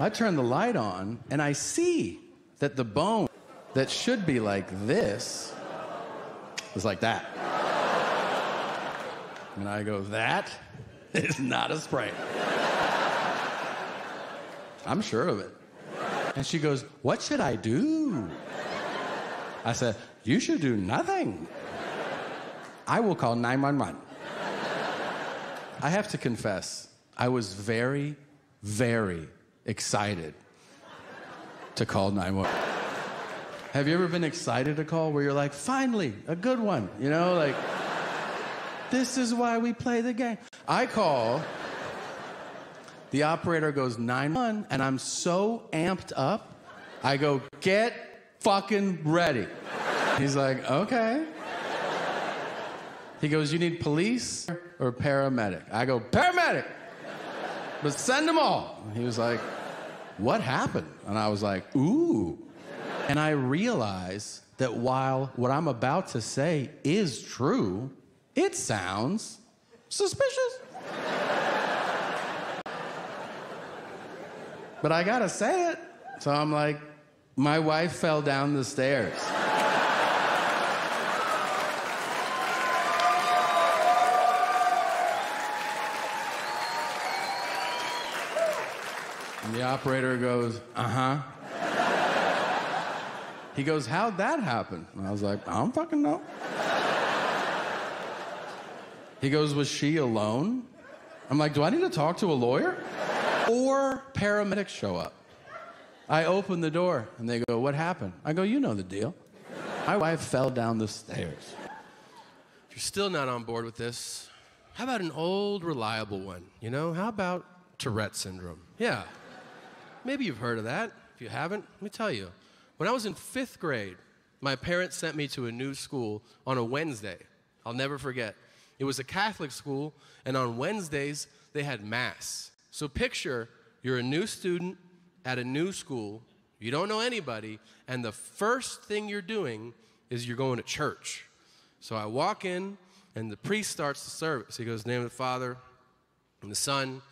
I turn the light on and I see that the bone that should be like this is like that. And I go, that is not a sprain. I'm sure of it. And she goes, What should I do? I said, You should do nothing. I will call 911. I have to confess, I was very, very excited to call 911. Have you ever been excited to call where you're like, finally, a good one? You know, like, this is why we play the game. I call, the operator goes 911, and I'm so amped up, I go, get fucking ready. He's like, okay. He goes, You need police or paramedic? I go, Paramedic! But send them all. He was like, What happened? And I was like, Ooh. And I realize that while what I'm about to say is true, it sounds suspicious. but I gotta say it. So I'm like, My wife fell down the stairs. The operator goes, uh huh. he goes, how'd that happen? And I was like, I don't fucking know. he goes, was she alone? I'm like, do I need to talk to a lawyer? Or paramedics show up. I open the door and they go, what happened? I go, you know the deal. My wife fell down the stairs. If you're still not on board with this, how about an old, reliable one? You know, how about Tourette syndrome? Yeah. Maybe you've heard of that. If you haven't, let me tell you. When I was in fifth grade, my parents sent me to a new school on a Wednesday. I'll never forget. It was a Catholic school, and on Wednesdays, they had Mass. So picture you're a new student at a new school, you don't know anybody, and the first thing you're doing is you're going to church. So I walk in, and the priest starts the service. He goes, Name of the Father, and the Son,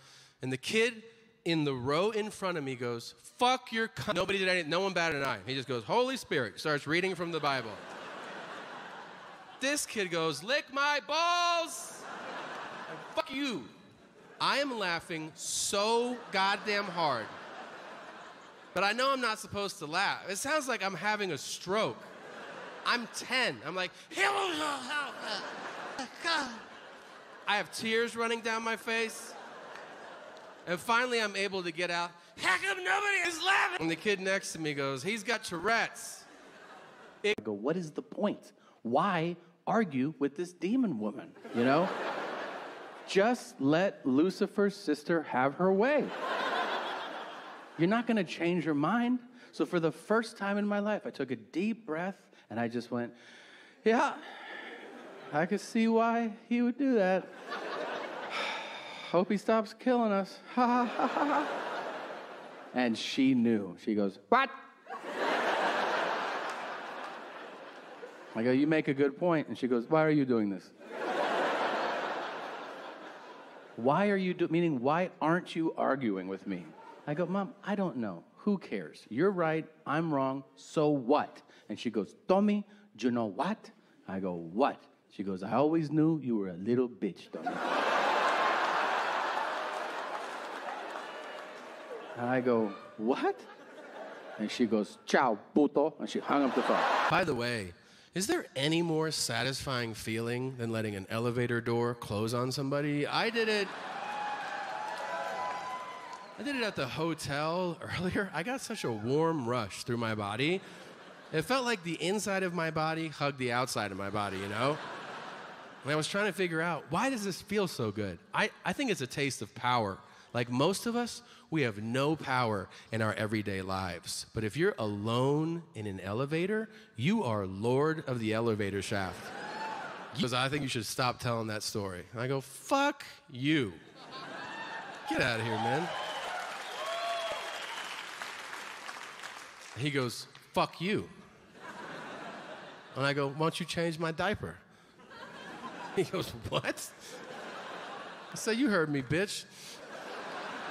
and the kid in the row in front of me goes, fuck your cunt. Nobody did anything. No one batted an eye. He just goes, Holy Spirit, starts reading from the Bible. this kid goes, lick my balls. And fuck you. I am laughing so goddamn hard. But I know I'm not supposed to laugh. It sounds like I'm having a stroke. I'm 10. I'm like, I have tears running down my face. And finally, I'm able to get out. How come nobody is laughing? And the kid next to me goes, He's got Tourette's. I go, What is the point? Why argue with this demon woman? You know? Just let Lucifer's sister have her way. You're not going to change her mind. So, for the first time in my life, I took a deep breath and I just went, Yeah, I could see why he would do that. Hope he stops killing us. Ha ha ha ha. And she knew. She goes, What? I go, You make a good point. And she goes, Why are you doing this? why are you doing, meaning, why aren't you arguing with me? I go, Mom, I don't know. Who cares? You're right. I'm wrong. So what? And she goes, Tommy, do you know what? I go, What? She goes, I always knew you were a little bitch, Tommy. And I go, What? And she goes, Ciao, puto. And she hung up the phone. By the way, is there any more satisfying feeling than letting an elevator door close on somebody? I did it. I did it at the hotel earlier. I got such a warm rush through my body. It felt like the inside of my body hugged the outside of my body, you know? And I was trying to figure out why does this feel so good? I, I think it's a taste of power. Like most of us, we have no power in our everyday lives. But if you're alone in an elevator, you are lord of the elevator shaft. Because I think you should stop telling that story. And I go, fuck you. Get out of here, man. He goes, fuck you. And I go, why don't you change my diaper? He goes, what? I said, you heard me, bitch.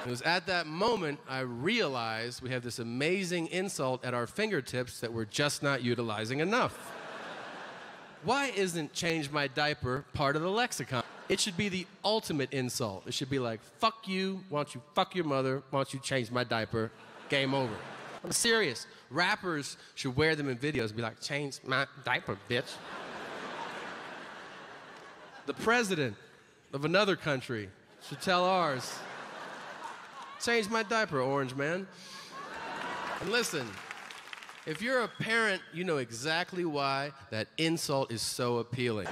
It was at that moment I realized we have this amazing insult at our fingertips that we're just not utilizing enough. Why isn't change my diaper part of the lexicon? It should be the ultimate insult. It should be like, fuck you, why don't you fuck your mother, why don't you change my diaper, game over. I'm serious. Rappers should wear them in videos and be like, change my diaper, bitch. the president of another country should tell ours, change my diaper, orange man. And listen, if you're a parent, you know exactly why that insult is so appealing.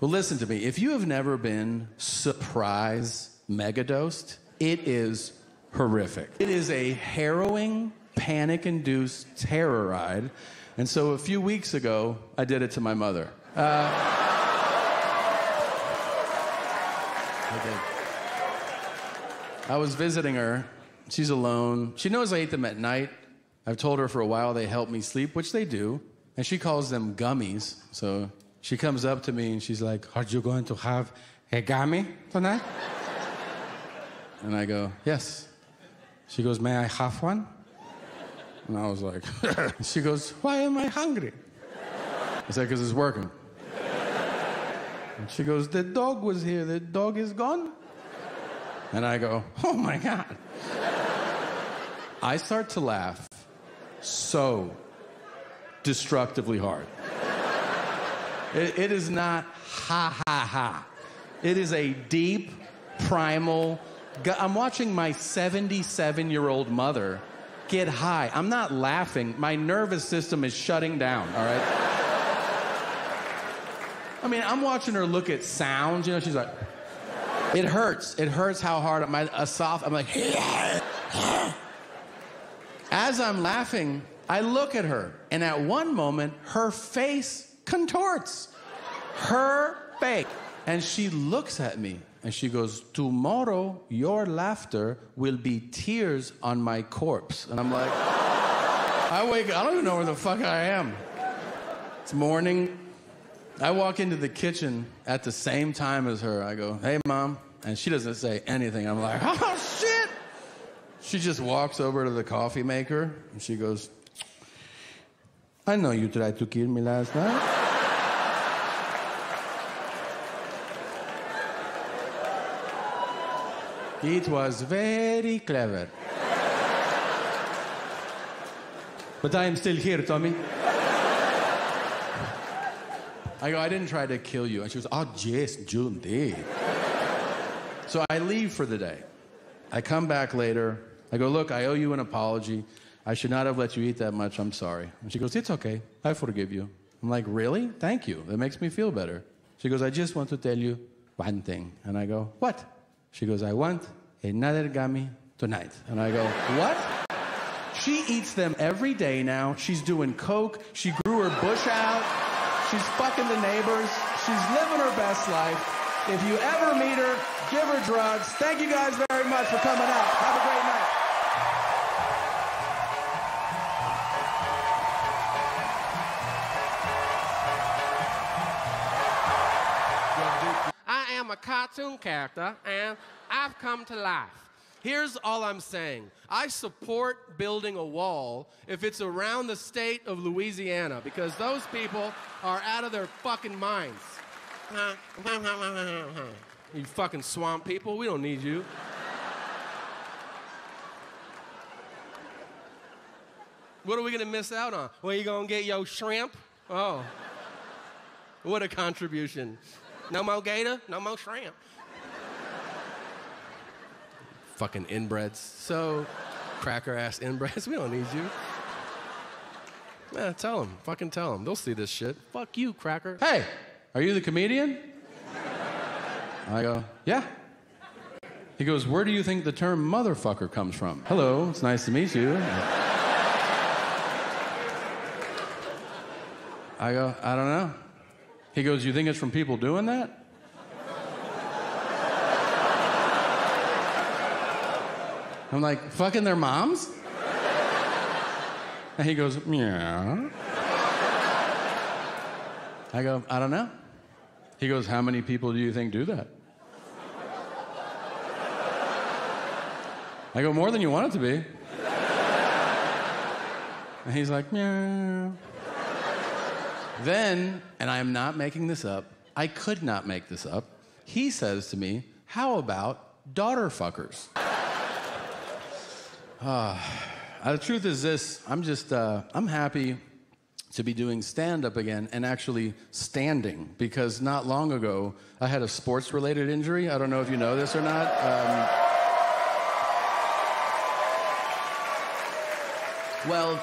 Well, listen to me. If you have never been surprise megadosed, it is horrific. It is a harrowing, panic induced terror ride. And so a few weeks ago, I did it to my mother. Uh, I did. I was visiting her. She's alone. She knows I eat them at night. I've told her for a while they help me sleep, which they do. And she calls them gummies. So she comes up to me and she's like, Are you going to have a gummy tonight? and I go, Yes. She goes, May I have one? And I was like, She goes, Why am I hungry? I said, Because it's working. And she goes, The dog was here. The dog is gone. And I go, Oh my God. I start to laugh so destructively hard. It, it is not ha ha ha. It is a deep, primal. I'm watching my 77 year old mother get high. I'm not laughing. My nervous system is shutting down, all right? I mean, I'm watching her look at sounds. You know, she's like, it hurts. It hurts how hard my a soft. I'm like, as I'm laughing, I look at her, and at one moment, her face contorts. Her face. And she looks at me and she goes, Tomorrow, your laughter will be tears on my corpse. And I'm like, I wake I don't even know where the fuck I am. It's morning. I walk into the kitchen at the same time as her. I go, Hey, mom. And she doesn't say anything. I'm like, Oh, shit. She just walks over to the coffee maker and she goes, I know you tried to kill me last night. It was very clever. but I am still here, Tommy. I go, I didn't try to kill you. And she goes, oh, yes, June did. so I leave for the day. I come back later. I go, look, I owe you an apology. I should not have let you eat that much. I'm sorry. And she goes, it's okay. I forgive you. I'm like, really? Thank you. That makes me feel better. She goes, I just want to tell you one thing. And I go, what? She goes, I want another gummy tonight. And I go, what? She eats them every day now. She's doing coke. She grew her bush out. She's fucking the neighbors. She's living her best life. If you ever meet her, give her drugs. Thank you guys very much for coming out. Have a great night. I am a cartoon character and I've come to life. Here's all I'm saying I support building a wall if it's around the state of Louisiana because those people are out of their fucking minds. You fucking swamp people, we don't need you. What are we gonna miss out on? Where you gonna get your shrimp? Oh. What a contribution. No more gator, no more shrimp. Fucking inbreds. So, cracker ass inbreds, we don't need you. Yeah, tell them. Fucking tell them. They'll see this shit. Fuck you, cracker. Hey, are you the comedian? I go, yeah. He goes, where do you think the term motherfucker comes from? Hello, it's nice to meet you. I go, I don't know. He goes, You think it's from people doing that? I'm like, Fucking their moms? And he goes, Yeah. I go, I don't know. He goes, How many people do you think do that? I go, More than you want it to be. And he's like, Meow. Then, and I am not making this up, I could not make this up. He says to me, How about daughter fuckers? Uh, the truth is this I'm just, uh, I'm happy to be doing stand up again and actually standing because not long ago I had a sports related injury. I don't know if you know this or not. Um, well,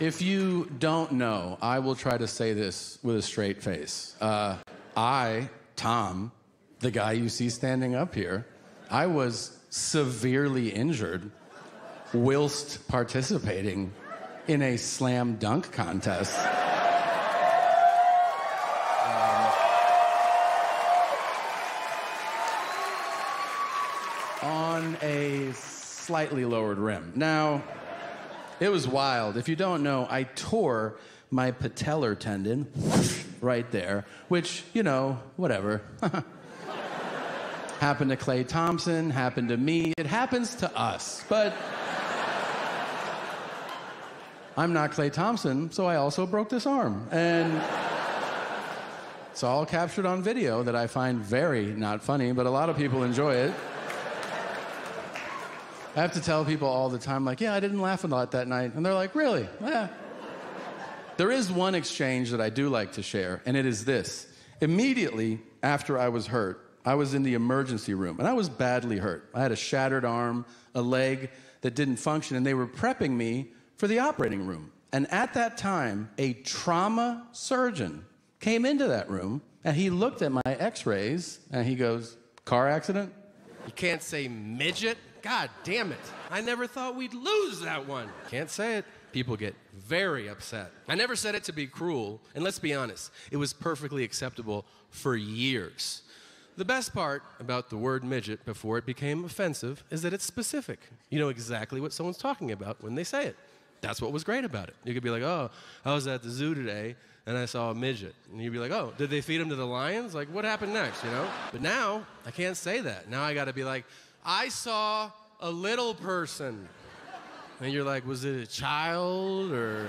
if you don't know, I will try to say this with a straight face. Uh, I, Tom, the guy you see standing up here, I was severely injured whilst participating in a slam dunk contest. Um, on a slightly lowered rim. Now, it was wild. If you don't know, I tore my patellar tendon right there, which, you know, whatever. happened to Klay Thompson, happened to me. It happens to us. But I'm not Klay Thompson, so I also broke this arm. And it's all captured on video that I find very not funny, but a lot of people enjoy it. I have to tell people all the time, like, yeah, I didn't laugh a lot that night. And they're like, really? Yeah. There is one exchange that I do like to share, and it is this. Immediately after I was hurt, I was in the emergency room, and I was badly hurt. I had a shattered arm, a leg that didn't function, and they were prepping me for the operating room. And at that time, a trauma surgeon came into that room, and he looked at my x rays, and he goes, Car accident? You can't say midget? God damn it. I never thought we'd lose that one. Can't say it. People get very upset. I never said it to be cruel, and let's be honest, it was perfectly acceptable for years. The best part about the word midget before it became offensive is that it's specific. You know exactly what someone's talking about when they say it. That's what was great about it. You could be like, oh, I was at the zoo today and I saw a midget. And you'd be like, oh, did they feed him to the lions? Like, what happened next, you know? But now, I can't say that. Now I gotta be like, I saw a little person. And you're like, was it a child or?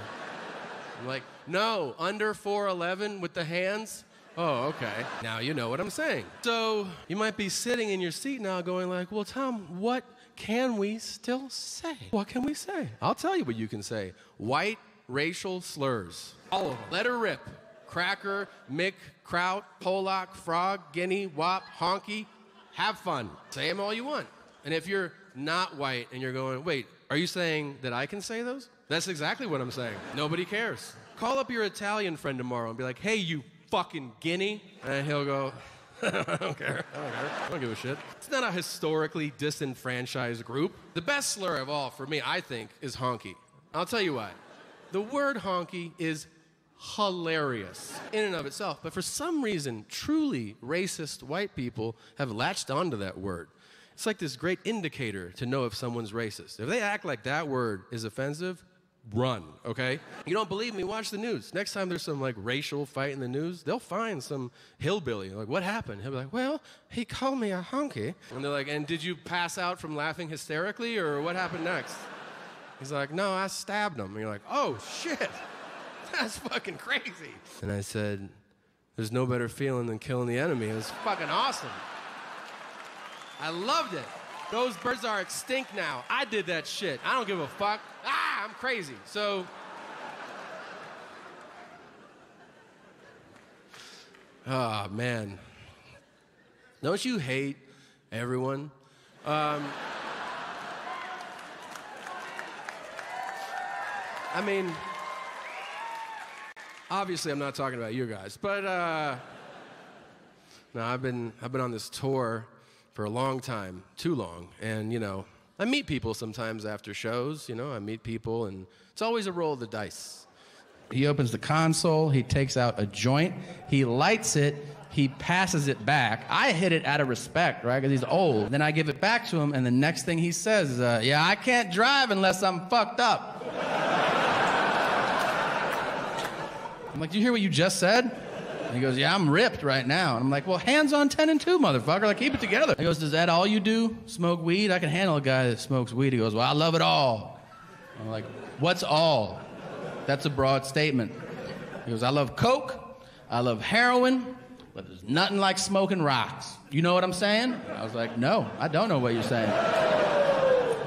I'm like, no, under 4'11 with the hands. Oh, okay. Now you know what I'm saying. So you might be sitting in your seat now going like, well, Tom, what can we still say? What can we say? I'll tell you what you can say. White racial slurs. All of them. Let her rip. Cracker, Mick, Kraut, Polack, Frog, Guinea, Wop, Honky. Have fun. Say them all you want. And if you're not white and you're going, wait, are you saying that I can say those? That's exactly what I'm saying. Nobody cares. Call up your Italian friend tomorrow and be like, hey, you fucking guinea. And he'll go, I don't care. I don't care. I don't give a shit. It's not a historically disenfranchised group. The best slur of all for me, I think, is honky. I'll tell you why. The word honky is hilarious in and of itself, but for some reason, truly racist white people have latched onto that word. It's like this great indicator to know if someone's racist. If they act like that word is offensive, run, okay? You don't believe me? Watch the news. Next time there's some like racial fight in the news, they'll find some hillbilly. Like, what happened? He'll be like, well, he called me a honky. And they're like, and did you pass out from laughing hysterically or what happened next? He's like, no, I stabbed him. And you're like, oh shit, that's fucking crazy. And I said, there's no better feeling than killing the enemy. It was fucking awesome. I loved it. Those birds are extinct now. I did that shit. I don't give a fuck. Ah, I'm crazy. So. Oh, man. Don't you hate everyone? Um, I mean, obviously, I'm not talking about you guys, but uh, no, I've been I've been on this tour for a long time, too long. And, you know, I meet people sometimes after shows, you know, I meet people, and it's always a roll of the dice. He opens the console, he takes out a joint, he lights it, he passes it back. I hit it out of respect, right? Because he's old. Then I give it back to him, and the next thing he says is, uh, Yeah, I can't drive unless I'm fucked up. I'm like, Do you hear what you just said? And he goes, Yeah, I'm ripped right now. And I'm like, Well, hands on 10 and 2, motherfucker. Like, keep it together. He goes, Is that all you do? Smoke weed? I can handle a guy that smokes weed. He goes, Well, I love it all. I'm like, What's all? That's a broad statement. He goes, I love Coke. I love heroin. But there's nothing like smoking rocks. You know what I'm saying? I was like, No, I don't know what you're saying.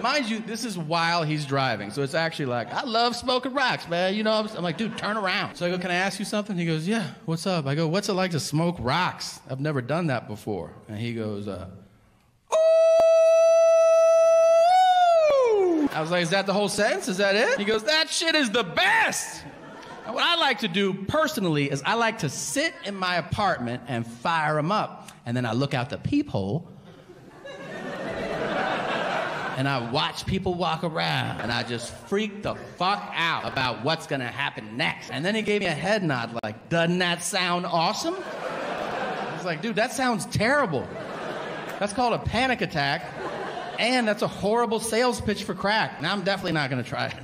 Mind you, this is while he's driving. So it's actually like, I love smoking rocks, man. You know, I'm, I'm like, dude, turn around. So I go, can I ask you something? He goes, yeah, what's up? I go, what's it like to smoke rocks? I've never done that before. And he goes, uh, Ooh! I was like, is that the whole sentence? Is that it? He goes, that shit is the best. And what I like to do personally is I like to sit in my apartment and fire them up. And then I look out the peephole and I watch people walk around and I just freak the fuck out about what's gonna happen next. And then he gave me a head nod like, doesn't that sound awesome? I was like, dude, that sounds terrible. That's called a panic attack. And that's a horrible sales pitch for crack. Now I'm definitely not gonna try it.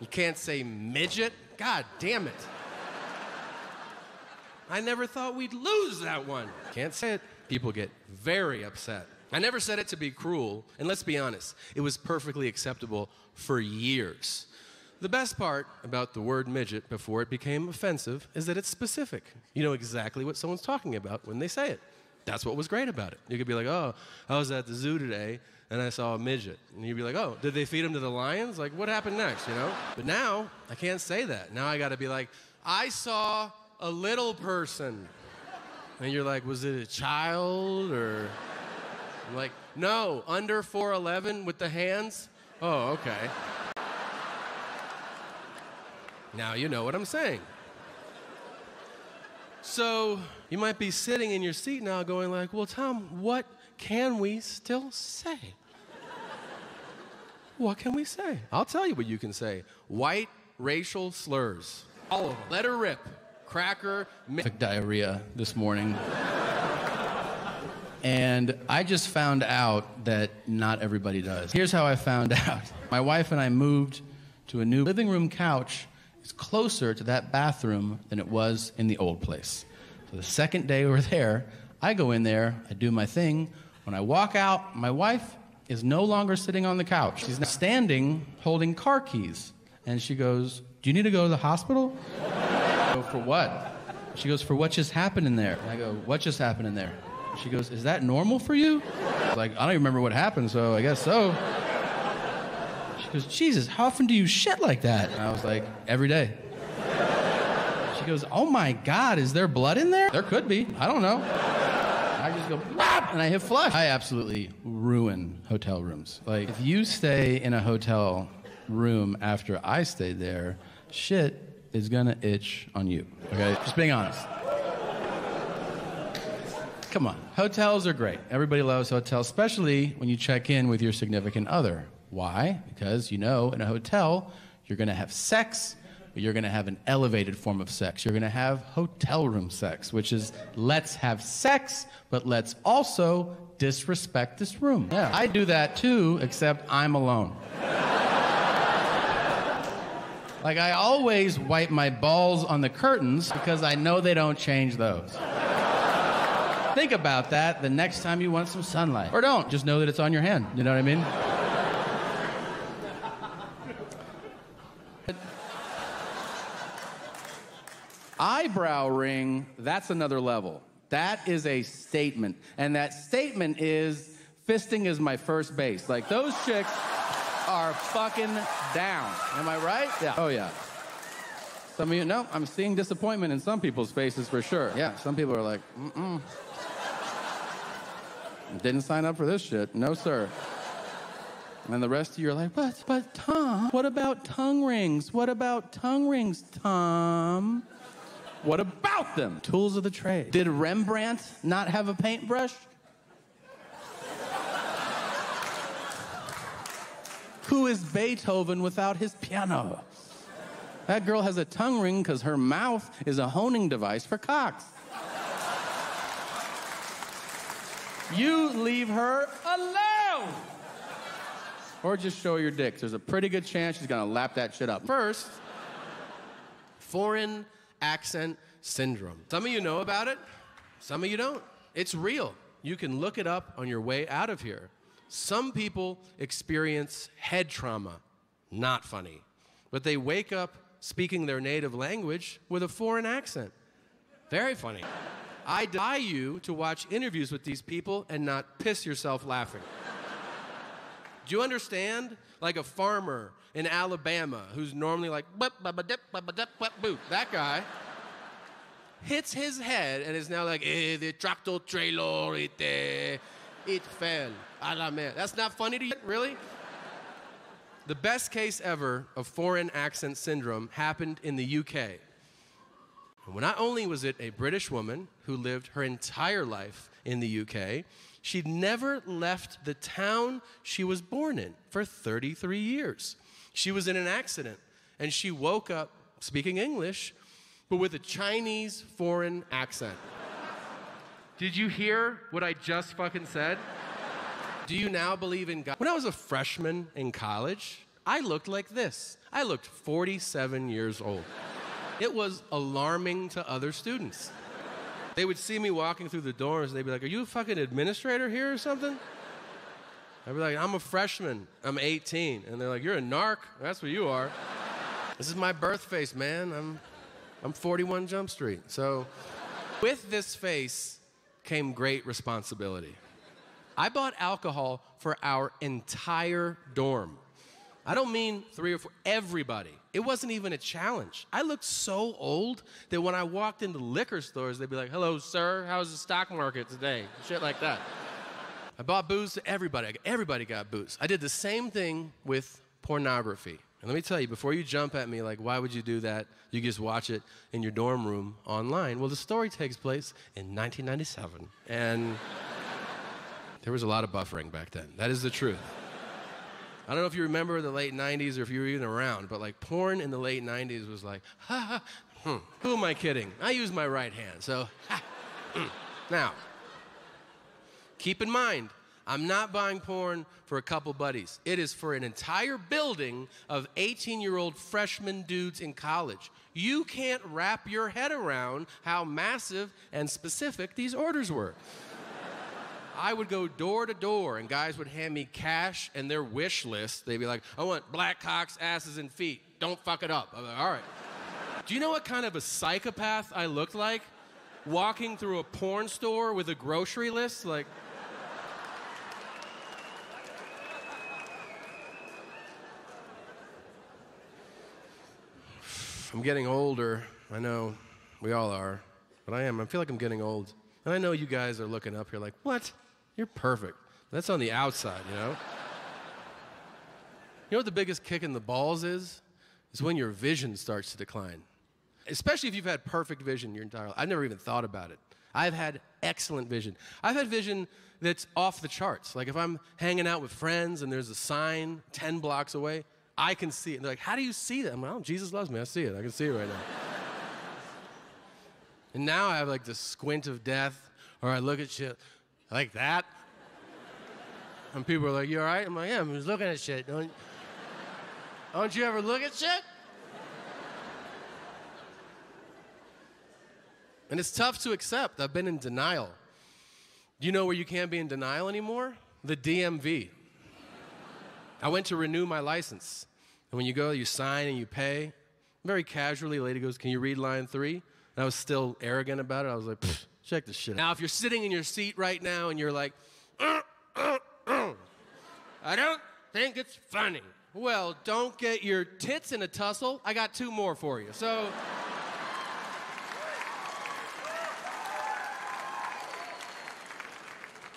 You can't say midget? God damn it. I never thought we'd lose that one. Can't say it. People get very upset. I never said it to be cruel, and let's be honest, it was perfectly acceptable for years. The best part about the word midget before it became offensive is that it's specific. You know exactly what someone's talking about when they say it. That's what was great about it. You could be like, oh, I was at the zoo today and I saw a midget. And you'd be like, oh, did they feed him to the lions? Like, what happened next, you know? But now, I can't say that. Now I gotta be like, I saw a little person. And you're like, was it a child or? I'm like, no, under 4'11 with the hands? Oh, okay. Now you know what I'm saying. So you might be sitting in your seat now going like, well, Tom, what can we still say? what can we say? I'll tell you what you can say. White racial slurs. All of them. Let her rip. Cracker. Diarrhea this morning. And I just found out that not everybody does. Here's how I found out. My wife and I moved to a new living room couch. It's closer to that bathroom than it was in the old place. So the second day we're there, I go in there, I do my thing. When I walk out, my wife is no longer sitting on the couch. She's now standing holding car keys. And she goes, Do you need to go to the hospital? Go, For what? She goes, For what just happened in there? And I go, What just happened in there? She goes, Is that normal for you? I like, I don't even remember what happened, so I guess so. She goes, Jesus, how often do you shit like that? And I was like, Every day. She goes, Oh my God, is there blood in there? There could be. I don't know. I just go, and I hit flush. I absolutely ruin hotel rooms. Like, if you stay in a hotel room after I stayed there, shit is gonna itch on you. Okay? Just being honest. Come on. Hotels are great. Everybody loves hotels, especially when you check in with your significant other. Why? Because you know in a hotel, you're to have sex, but you're to have an elevated form of sex. You're to have hotel room sex, which is let's have sex, but let's also disrespect this room. Yeah. I do that too, except I'm alone. Like, I always wipe my balls on the curtains because I know they don't change those. Think about that the next time you want some sunlight. Or don't, just know that it's on your hand. You know what I mean? Eyebrow ring, that's another level. That is a statement. And that statement is fisting is my first base. Like, those chicks are fucking down. Am I right? Yeah. Oh, yeah. Some of you, no, I'm seeing disappointment in some people's faces for sure. Yeah, some people are like, mm-mm. Didn't sign up for this shit. No, sir. And the rest of you are like, but, but, Tom, what about tongue rings? What about tongue rings, Tom? What about them? Tools of the trade. Did Rembrandt not have a paintbrush? Who is Beethoven without his piano? That girl has a tongue ring because her mouth is a homing device for cocks. You leave her alone. or just show your dick. There's a pretty good chance she's gonna lap that shit up. First, foreign accent syndrome. Some of you know about it, some of you don't. It's real. You can look it up on your way out of here. Some people experience head trauma. Not funny. But they wake up speaking their native language with a foreign accent. Very funny. I defy you to watch interviews with these people and not piss yourself laughing. Do you understand? Like a farmer in Alabama who's normally like, that guy hits his head and is now like, eh, the tractor trailer, it, fell. A la mer. That's not funny to you, really? The best case ever of foreign accent syndrome happened in the UK. And not only was it a British woman who lived her entire life in the UK, she'd never left the town she was born in for 33 years. She was in an accident and she woke up speaking English, but with a Chinese foreign accent. Did you hear what I just fucking said? Do you now believe in God? When I was a freshman in college, I looked like this. I looked 47 years old. It was alarming to other students. They would see me walking through the doors and they'd be like, Are you a fucking administrator here or something? I'd be like, I'm a freshman. I'm 18. And they're like, You're a narc? That's what you are. This is my birth face, man. I'm, I'm 41 Jump Street. So, with this face came great responsibility. I bought alcohol for our entire dorm. I don't mean three or four, everybody. It wasn't even a challenge. I looked so old that when I walked into liquor stores, they'd be like, hello, sir, how's the stock market today? Shit like that. I bought booze to everybody. Everybody got booze. I did the same thing with pornography. And let me tell you, before you jump at me, like, why would you do that? You just watch it in your dorm room online. Well, the story takes place in 1997. And there was a lot of buffering back then. That is the truth. I don't know if you remember the late 90s or if you were even around, but like porn in the late 90s was like, ha ha, hmm, who am I kidding? I use my right hand, so, ha, hmm. Now, keep in mind, I'm not buying porn for a couple buddies. It is for an entire building of 18 year old freshman dudes in college. You can't wrap your head around how massive and specific these orders were. I would go door to door, and guys would hand me cash and their wish list. They'd be like, I want black cocks, asses, and feet. Don't fuck it up. I'm like, all right. Do you know what kind of a psychopath I looked like? Walking through a porn store with a grocery list? Like, I'm getting older. I know we all are, but I am. I feel like I'm getting old. And I know you guys are looking up here like, what? You're perfect. That's on the outside, you know? You know what the biggest kick in the balls is? Is when your vision starts to decline. Especially if you've had perfect vision your entire life. I've never even thought about it. I've had excellent vision. I've had vision that's off the charts. Like if I'm hanging out with friends and there's a sign 10 blocks away, I can see it. And they're like, How do you see that? I'm like, Oh, Jesus loves me. I see it. I can see it right now. and now I have like the squint of death, or I look at shit like that. And people are like, You all right? I'm like, Yeah, I'm just looking at shit. Don't, don't you ever look at shit? And it's tough to accept. I've been in denial. Do you know where you can't be in denial anymore? The DMV. I went to renew my license. And when you go, you sign and you pay. Very casually, lady goes, Can you read line three? And I was still arrogant about it. I was like, Check this shit out. Now, if you're sitting in your seat right now and you're like, uh, uh, uh, I don't think it's funny. Well, don't get your tits in a tussle. I got two more for you. So.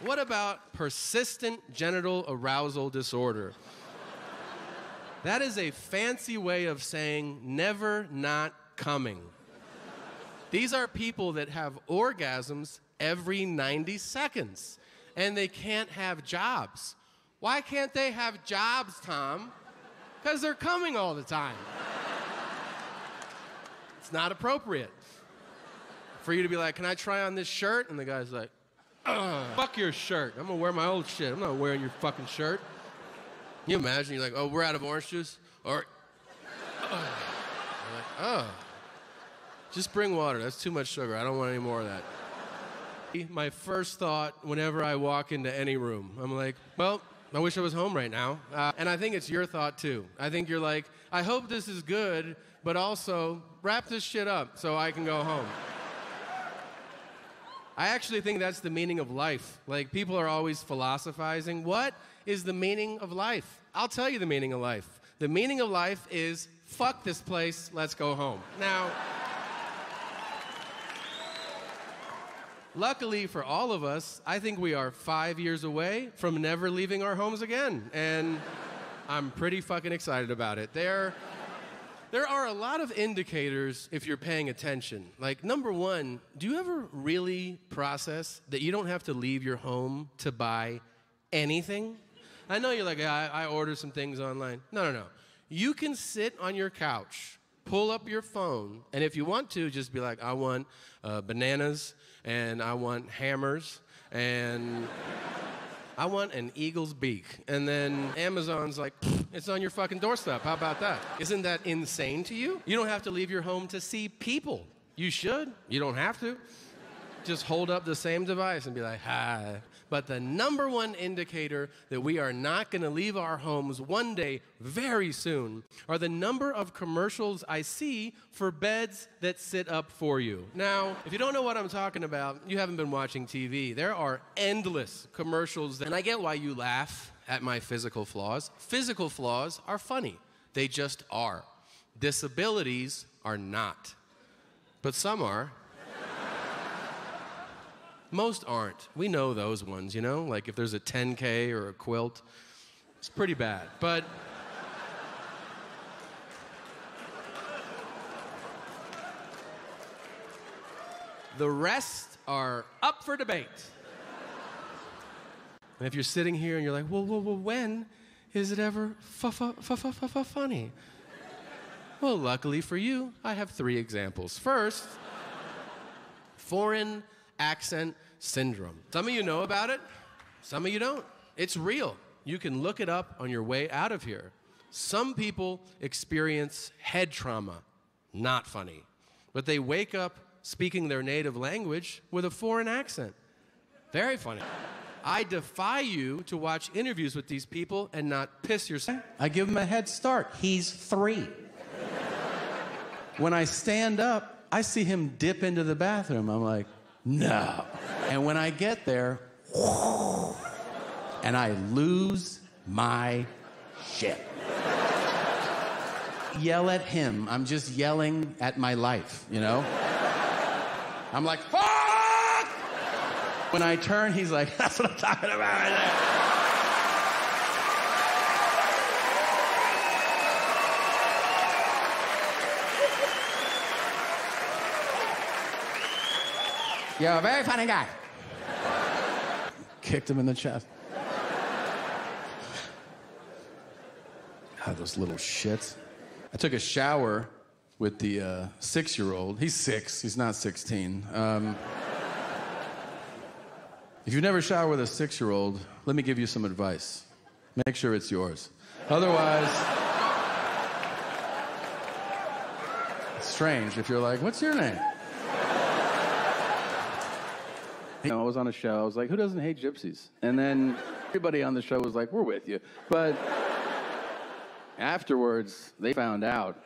What about persistent genital arousal disorder? That is a fancy way of saying never not coming. These are people that have orgasms every 90 seconds and they can't have jobs. Why can't they have jobs, Tom? Because they're coming all the time. It's not appropriate for you to be like, Can I try on this shirt? And the guy's like, Fuck your shirt. I'm gonna wear my old shit. I'm not wearing your fucking shirt. You imagine you're like, oh, we're out of orange juice? Or, oh. like, oh. Just bring water. That's too much sugar. I don't want any more of that. My first thought whenever I walk into any room, I'm like, well, I wish I was home right now. Uh, and I think it's your thought too. I think you're like, I hope this is good, but also wrap this shit up so I can go home. I actually think that's the meaning of life. Like, people are always philosophizing. What is the meaning of life? I'll tell you the meaning of life. The meaning of life is fuck this place, let's go home. Now, luckily for all of us, I think we are five years away from never leaving our homes again. And I'm pretty fucking excited about it. There there are a lot of indicators if you're paying attention. Like, number one, do you ever really process that you don't have to leave your home to buy anything? I know you're like, I, I order some things online. No, no, no. You can sit on your couch, pull up your phone, and if you want to, just be like, I want uh, bananas and I want hammers and I want an eagle's beak. And then Amazon's like, it's on your fucking doorstep. How about that? Isn't that insane to you? You don't have to leave your home to see people. You should. You don't have to. Just hold up the same device and be like, hi, but the number one indicator that we are not going to leave our homes one day very soon are the number of commercials I see for beds that sit up for you. Now, if you don't know what I'm talking about, you haven't been watching TV. There are endless commercials, and I get why you laugh at my physical flaws. Physical flaws are funny, they just are. Disabilities are not. But some are. Most aren't. We know those ones, you know? Like if there's a 10K or a quilt, it's pretty bad. But. The rest are up for debate. And if you're sitting here and you're like, well, well, well when is it ever funny? Well, luckily for you, I have three examples. First, foreign accent syndrome. Some of you know about it, some of you don't. It's real. You can look it up on your way out of here. Some people experience head trauma. Not funny. But they wake up speaking their native language with a foreign accent. Very funny. I defy you to watch interviews with these people and not piss yourself. I give him a head start. He's three. when I stand up, I see him dip into the bathroom. I'm like, no. And when I get there, and I lose my shit. Yell at him. I'm just yelling at my life, you know? I'm like, fuck! When I turn, he's like, that's what I'm talking about right You're a very funny guy. Kicked him in the chest. God, those little shits. I took a shower with the uh, six year old. He's six, he's not 16. Um, if you've never showered with a six year old, let me give you some advice. Make sure it's yours. Otherwise, it's strange if you're like, what's your name? You know, I was on a show. I was like, who doesn't hate gypsies? And then everybody on the show was like, we're with you. But afterwards, they found out.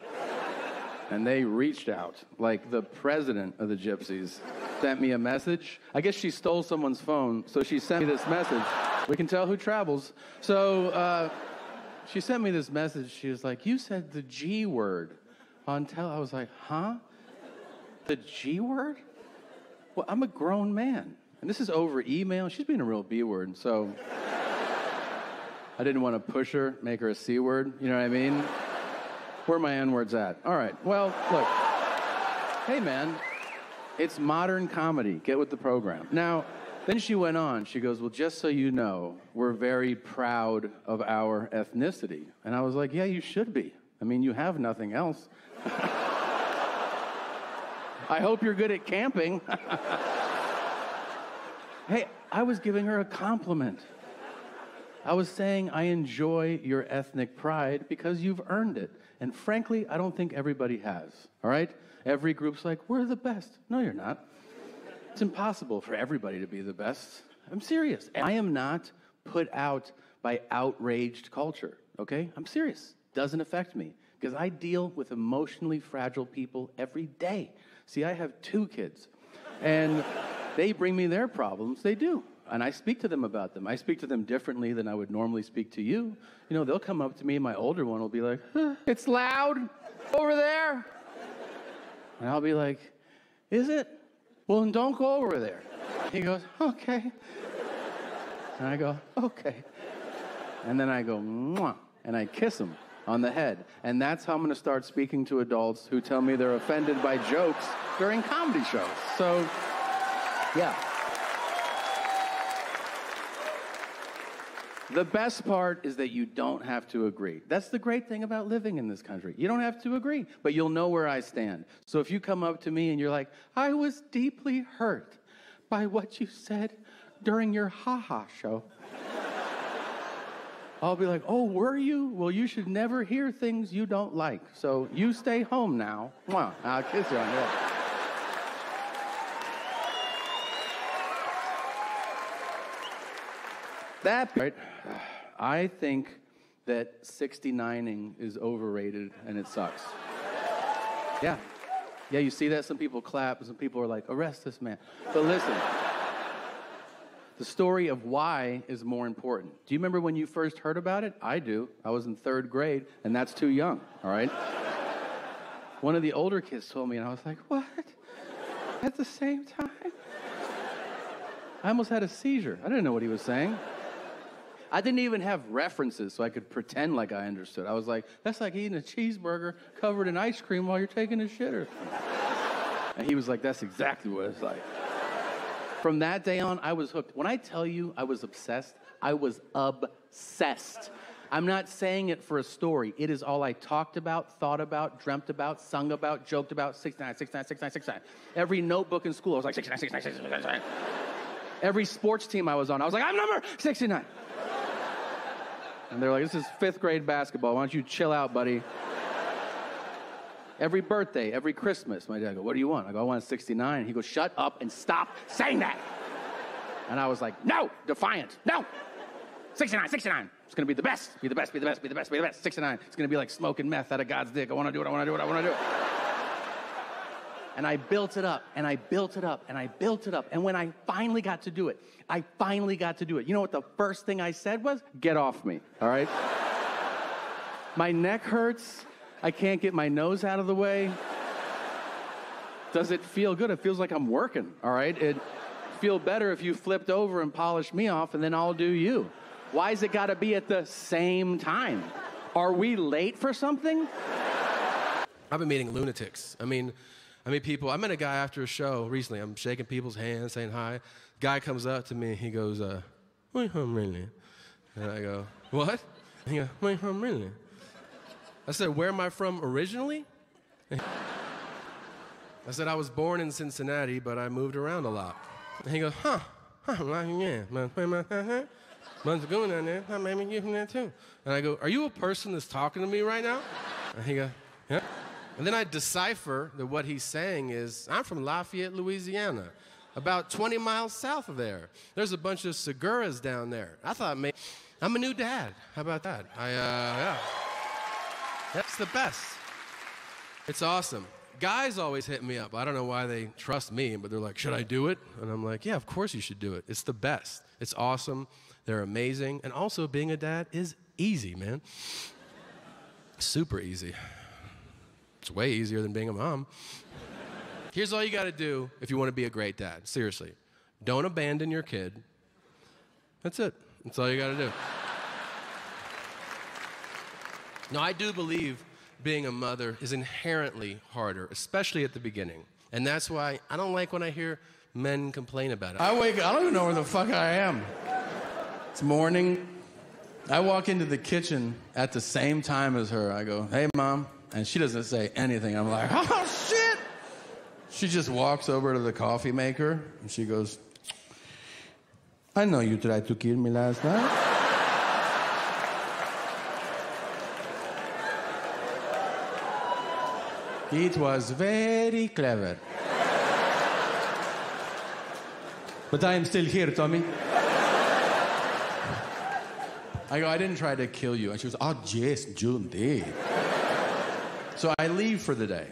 And they reached out. Like the president of the gypsies sent me a message. I guess she stole someone's phone, so she sent me this message. We can tell who travels. So uh, she sent me this message. She was like, You said the G word on tell. I was like, Huh? The G word? Well, I'm a grown man. And this is over email. She's being a real B word, so I didn't want to push her, make her a C word. You know what I mean? Where my N words at? All right. Well, look. Hey, man, it's modern comedy. Get with the program. Now, then she went on. She goes, Well, just so you know, we're very proud of our ethnicity. And I was like, Yeah, you should be. I mean, you have nothing else. I hope you're good at camping. Hey, I was giving her a compliment. I was saying I enjoy your ethnic pride because you've earned it. And frankly, I don't think everybody has. All right? Every group's like, we're the best. No, you're not. It's impossible for everybody to be the best. I'm serious. I am not put out by outraged culture, okay? I'm serious. Doesn't affect me because I deal with emotionally fragile people every day. See, I have two kids, and they bring me their problems. They do. And I speak to them about them. I speak to them differently than I would normally speak to you. You know, they'll come up to me, and my older one will be like, huh, It's loud over there. And I'll be like, Is it? Well, then don't go over there. He goes, Okay. And I go, Okay. And then I go, Mwah, and I kiss him on the head. And that's how I'm going to start speaking to adults who tell me they're offended by jokes during comedy shows. So, yeah. The best part is that you don't have to agree. That's the great thing about living in this country. You don't have to agree, but you'll know where I stand. So if you come up to me and you're like, I was deeply hurt by what you said during your haha show. I'll be like, oh, were you? Well, you should never hear things you don't like. So you stay home now. Mwah. I'll kiss you on the That right. I think that 69ing is overrated and it sucks. Yeah. Yeah, you see that? Some people clap, and some people are like, arrest this man. But listen, the story of why is more important. Do you remember when you first heard about it? I do. I was in third grade, and that's too young, all right? One of the older kids told me, and I was like, what? At the same time? I almost had a seizure. I didn't know what he was saying. I didn't even have references so I could pretend like I understood. I was like, that's like eating a cheeseburger covered in ice cream while you're taking a shitter. and he was like, that's exactly what it's like. From that day on, I was hooked. When I tell you I was obsessed, I was obsessed. I'm not saying it for a story. It is all I talked about, thought about, dreamt about, sung about, joked about. 69, 69, 69, 69. Every notebook in school, I was like 69, 69, 69, 69. Every sports team I was on, I was like, I'm number 69. And they're like, this is fifth grade basketball. Why don't you chill out, buddy? Every birthday, every Christmas, my dad goes, what do you want? I go, I want a 69. He goes, shut up and stop saying that. And I was like, no, defiant, no. 69, 69. It's gonna be the best, be the best, be the best, be the best, be the best. 69. It's gonna be like smoking meth out of God's dick. I wanna do it, I wanna do it, I wanna do it. And I built it up and I built it up and I built it up. And when I finally got to do it, I finally got to do it. You know what the first thing I said was? Get off me, all right? my neck hurts. I can't get my nose out of the way. Does it feel good? It feels like I'm working, all right? It feel better if you flipped over and polished me off and then I'll do you. Why is it got to be at the same time? Are we late for something? I've been meeting lunatics. I mean, I meet people. I met a guy after a show recently. I'm shaking people's hands, saying hi. Guy comes up to me. He goes, uh, "Where from really?" And I go, "What?" And he goes, "Where from really?" I said, "Where am I from originally?" I said, "I was born in Cincinnati, but I moved around a lot." And he goes, "Huh? Huh? Like, yeah, Man's going down there. Maybe you from there too." And I go, "Are you a person that's talking to me right now?" And he goes, "Yeah." And then I decipher that what he's saying is, I'm from Lafayette, Louisiana, about 20 miles south of there. There's a bunch of Seguras down there. I thought, maybe, I'm a new dad. How about that? I, uh, yeah. That's the best. It's awesome. Guys always hit me up. I don't know why they trust me, but they're like, should I do it? And I'm like, yeah, of course you should do it. It's the best. It's awesome. They're amazing. And also, being a dad is easy, man. Super easy. It's way easier than being a mom. Here's all you got to do if you want to be a great dad. Seriously. Don't abandon your kid. That's it. That's all you got to do. Now, I do believe being a mother is inherently harder, especially at the beginning. And that's why I don't like when I hear men complain about it. I wake up, I don't even know where the fuck I am. It's morning. I walk into the kitchen at the same time as her. I go, hey, mom and she doesn't say anything. I'm like, oh, shit. She just walks over to the coffee maker and she goes, I know you tried to kill me last night. It was very clever. but I am still here, Tommy. I go, I didn't try to kill you. And she goes, oh, yes, June did so I leave for the day.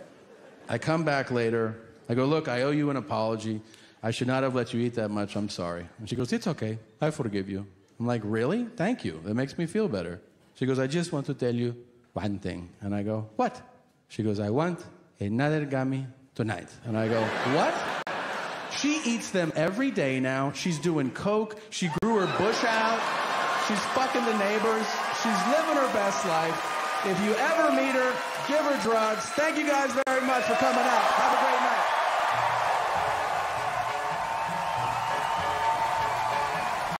I come back later. I go, Look, I owe you an apology. I should not have let you eat that much. I'm sorry. And she goes, It's okay. I forgive you. I'm like, Really? Thank you. That makes me feel better. She goes, I just want to tell you one thing. And I go, What? She goes, I want another gummy tonight. And I go, What? She eats them every day now. She's doing coke. She grew her bush out. She's fucking the neighbors. She's living her best life. If you ever meet her, give her drugs. Thank you guys very much for coming out.